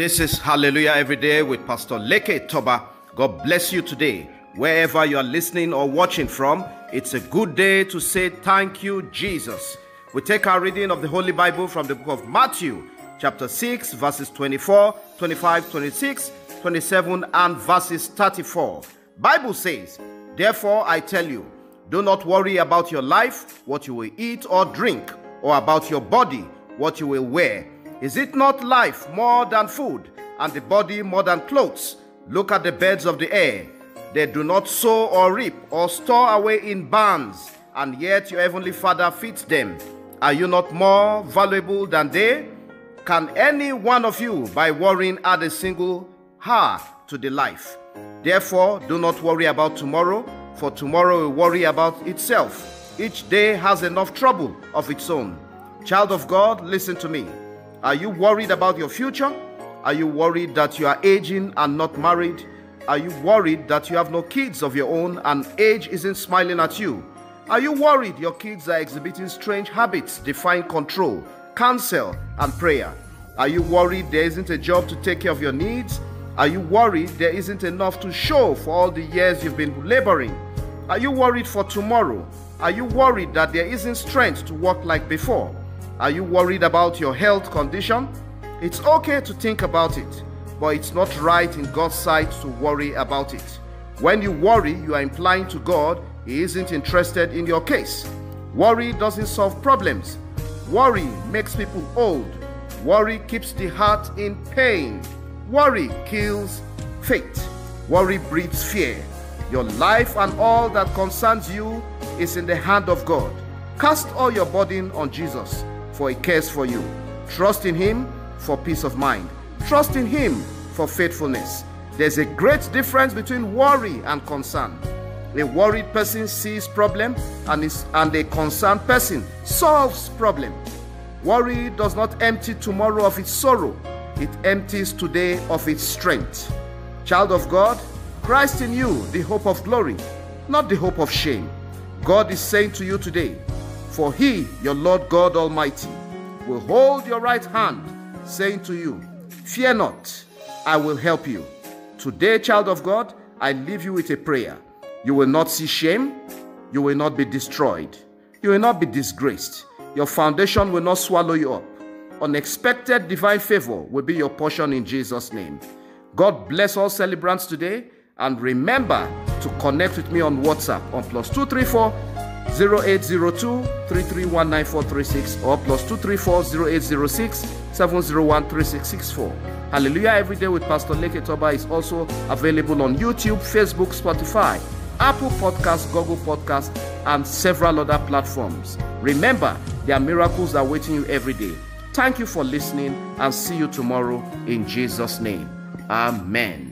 This is Hallelujah Every Day with Pastor Leke Toba. God bless you today. Wherever you are listening or watching from, it's a good day to say thank you, Jesus. We take our reading of the Holy Bible from the book of Matthew, chapter 6, verses 24, 25, 26, 27, and verses 34. Bible says, Therefore I tell you, do not worry about your life, what you will eat or drink, or about your body, what you will wear. Is it not life more than food, and the body more than clothes? Look at the birds of the air. They do not sow or reap or store away in barns, and yet your heavenly Father feeds them. Are you not more valuable than they? Can any one of you, by worrying, add a single hair to the life? Therefore, do not worry about tomorrow, for tomorrow will worry about itself. Each day has enough trouble of its own. Child of God, listen to me. Are you worried about your future? Are you worried that you are aging and not married? Are you worried that you have no kids of your own and age isn't smiling at you? Are you worried your kids are exhibiting strange habits defying control, counsel, and prayer? Are you worried there isn't a job to take care of your needs? Are you worried there isn't enough to show for all the years you've been laboring? Are you worried for tomorrow? Are you worried that there isn't strength to walk like before? Are you worried about your health condition? It's okay to think about it, but it's not right in God's sight to worry about it. When you worry, you are implying to God He isn't interested in your case. Worry doesn't solve problems. Worry makes people old. Worry keeps the heart in pain. Worry kills faith. Worry breeds fear. Your life and all that concerns you is in the hand of God. Cast all your burden on Jesus for He cares for you. Trust in Him for peace of mind. Trust in Him for faithfulness. There's a great difference between worry and concern. A worried person sees problem and, is, and a concerned person solves problem. Worry does not empty tomorrow of its sorrow. It empties today of its strength. Child of God, Christ in you, the hope of glory, not the hope of shame. God is saying to you today, for he, your Lord God Almighty, will hold your right hand, saying to you, Fear not, I will help you. Today, child of God, I leave you with a prayer. You will not see shame, you will not be destroyed, you will not be disgraced. Your foundation will not swallow you up. Unexpected divine favor will be your portion in Jesus' name. God bless all celebrants today and remember to connect with me on WhatsApp on plus 234 0802 3319436 or plus 234 0806 701 3664. Hallelujah Every Day with Pastor Leke Toba is also available on YouTube, Facebook, Spotify, Apple Podcasts, Google Podcasts, and several other platforms. Remember, there are miracles awaiting you every day. Thank you for listening and see you tomorrow in Jesus' name. Amen.